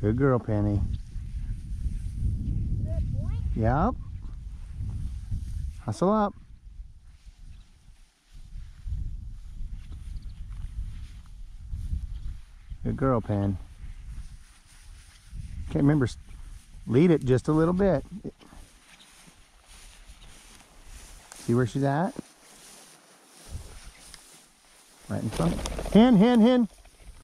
Good girl, Penny. Good boy. Yep. Hustle up. Good girl, Pen. Can't remember. Lead it just a little bit. See where she's at? Right in front. Hen, hen, hen.